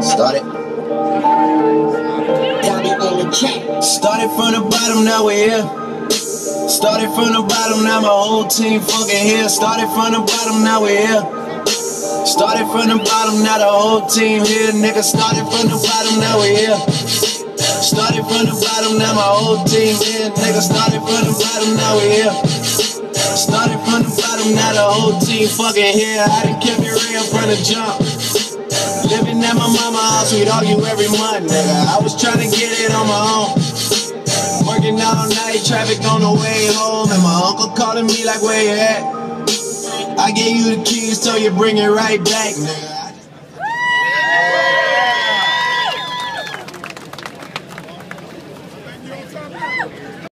Started. Started from the bottom, now we're here. Started from the bottom, now my whole team fucking here. Started from the bottom, now we're here. Started from the bottom, now the whole team here. Nigga, started from the bottom, now we're here. Started from the bottom, now my whole team here. Nigga, started from the bottom, now we're here unbottom, now the whole team fucking here. I done kept it real from the jump. Living at my mama's house, we'd argue every month, nigga. I was trying to get it on my own. Working all night, traffic on the way home, and my uncle calling me like, where you at? I gave you the keys, so you bring it right back, nigga.